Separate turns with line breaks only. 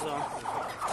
So.